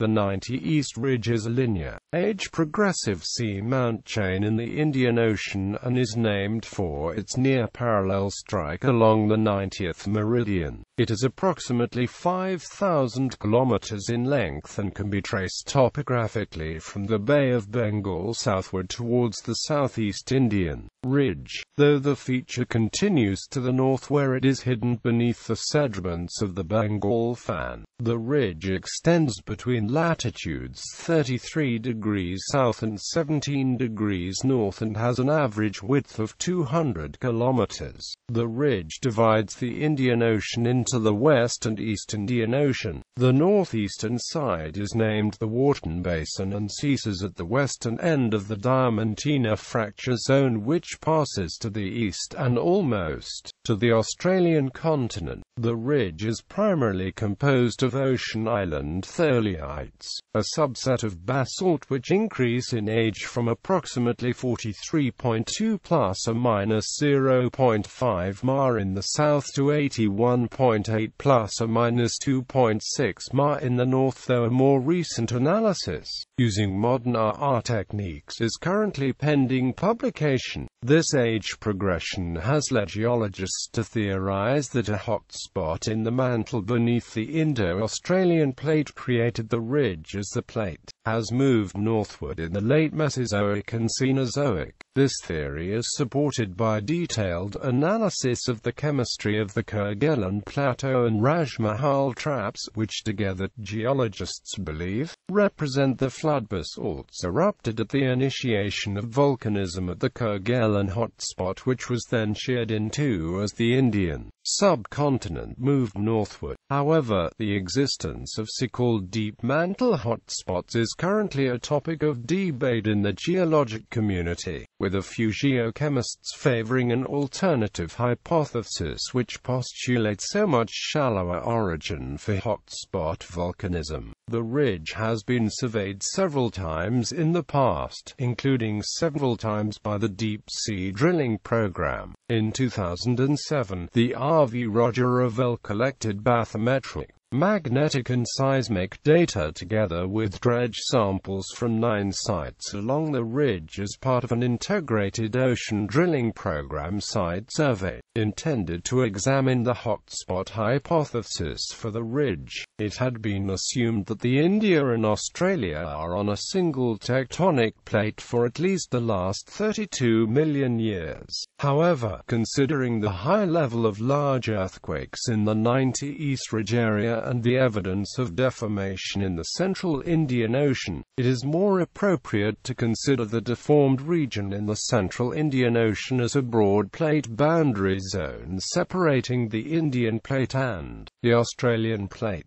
The 90 East Ridge is a linear, age-progressive seamount chain in the Indian Ocean and is named for its near-parallel strike along the 90th meridian. It is approximately 5,000 kilometers in length and can be traced topographically from the Bay of Bengal southward towards the southeast Indian ridge, though the feature continues to the north where it is hidden beneath the sediments of the Bengal fan. The ridge extends between latitudes 33 degrees south and 17 degrees north and has an average width of 200 kilometers. The ridge divides the Indian Ocean into the West and East Indian Ocean. The northeastern side is named the Wharton Basin and ceases at the western end of the Diamantina fracture zone which passes to the east and almost to the Australian continent. The ridge is primarily composed of ocean island tholeiites, a subset of basalt which increase in age from approximately 43.2 plus or minus 0.5 ma in the south to 81.8 plus or minus 2.6 ma in the north though a more recent analysis, using modern RR techniques is currently pending publication. This age progression has led geologists to theorize that a hot spot in the mantle beneath the Indo-Australian plate created the ridge as the plate has moved northward in the late Mesozoic and Cenozoic. This theory is supported by detailed analysis of the chemistry of the Kerguelen Plateau and Rajmahal traps, which together, geologists believe, represent the flood basalts erupted at the initiation of volcanism at the Kerguelen hotspot which was then sheared in two as the Indian subcontinent moved northward. However, the existence of so-called deep mantle hotspots is currently a topic of debate in the geologic community, with a few geochemists favoring an alternative hypothesis which postulates a much shallower origin for hotspot volcanism. The ridge has been surveyed several times in the past, including several times by the Deep Sea Drilling Program. In 2007, the R.V. Roger Revelle collected bathymetric magnetic and seismic data together with dredge samples from nine sites along the ridge as part of an integrated ocean drilling program site survey, intended to examine the hotspot hypothesis for the ridge. It had been assumed that the India and Australia are on a single tectonic plate for at least the last 32 million years. However, considering the high level of large earthquakes in the 90 East Ridge area and the evidence of deformation in the central Indian Ocean, it is more appropriate to consider the deformed region in the central Indian Ocean as a broad plate boundary zone separating the Indian plate and the Australian plate.